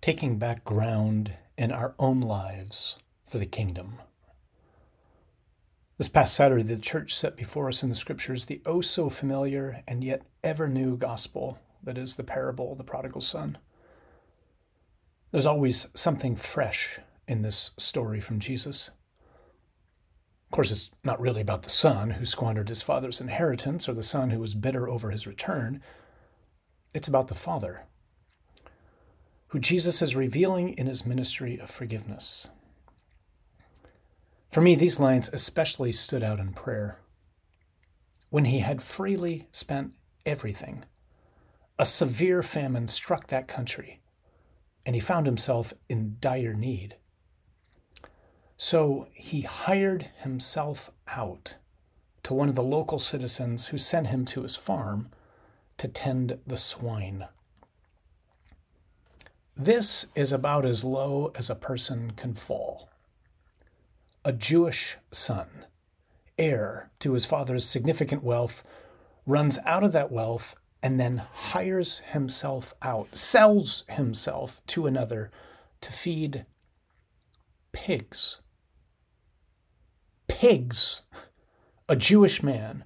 taking back ground in our own lives for the kingdom. This past Saturday, the church set before us in the scriptures the oh so familiar and yet ever new gospel that is the parable of the prodigal son. There's always something fresh in this story from Jesus. Of course, it's not really about the son who squandered his father's inheritance or the son who was bitter over his return. It's about the father who Jesus is revealing in his ministry of forgiveness. For me, these lines especially stood out in prayer. When he had freely spent everything, a severe famine struck that country, and he found himself in dire need. So he hired himself out to one of the local citizens who sent him to his farm to tend the swine. This is about as low as a person can fall. A Jewish son, heir to his father's significant wealth, runs out of that wealth and then hires himself out, sells himself to another to feed pigs. Pigs! A Jewish man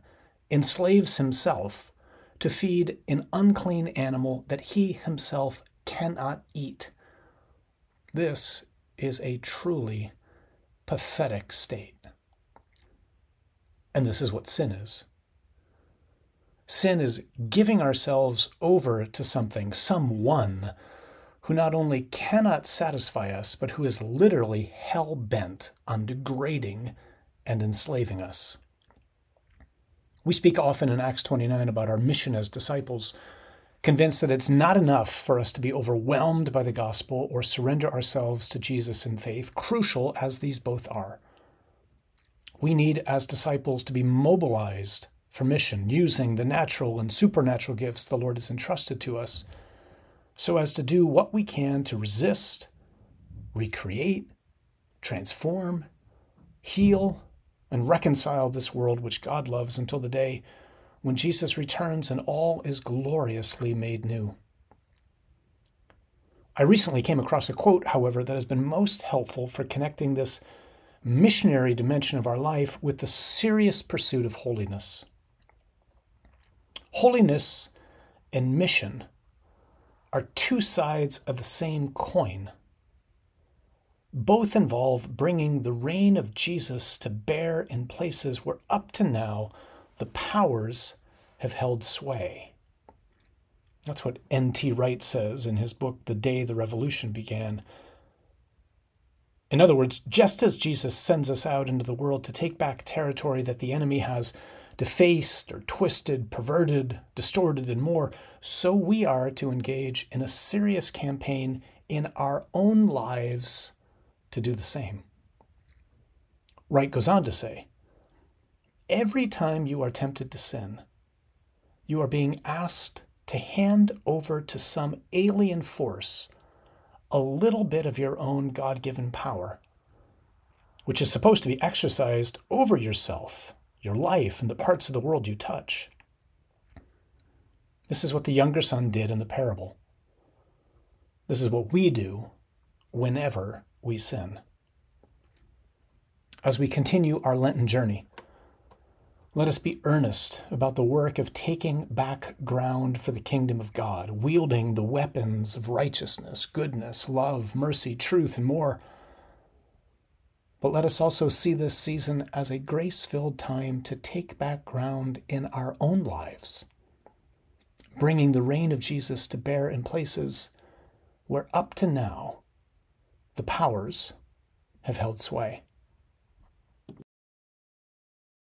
enslaves himself to feed an unclean animal that he himself cannot eat. This is a truly pathetic state. And this is what sin is. Sin is giving ourselves over to something, someone who not only cannot satisfy us, but who is literally hell bent on degrading and enslaving us. We speak often in Acts 29 about our mission as disciples convinced that it's not enough for us to be overwhelmed by the gospel or surrender ourselves to Jesus in faith, crucial as these both are. We need, as disciples, to be mobilized for mission, using the natural and supernatural gifts the Lord has entrusted to us, so as to do what we can to resist, recreate, transform, heal, and reconcile this world which God loves until the day when Jesus returns and all is gloriously made new. I recently came across a quote, however, that has been most helpful for connecting this missionary dimension of our life with the serious pursuit of holiness. Holiness and mission are two sides of the same coin. Both involve bringing the reign of Jesus to bear in places where up to now the powers have held sway. That's what N.T. Wright says in his book, The Day the Revolution Began. In other words, just as Jesus sends us out into the world to take back territory that the enemy has defaced or twisted, perverted, distorted, and more, so we are to engage in a serious campaign in our own lives to do the same. Wright goes on to say, Every time you are tempted to sin, you are being asked to hand over to some alien force a little bit of your own God given power, which is supposed to be exercised over yourself, your life, and the parts of the world you touch. This is what the younger son did in the parable. This is what we do whenever we sin. As we continue our Lenten journey, let us be earnest about the work of taking back ground for the kingdom of God, wielding the weapons of righteousness, goodness, love, mercy, truth, and more. But let us also see this season as a grace filled time to take back ground in our own lives, bringing the reign of Jesus to bear in places where up to now the powers have held sway.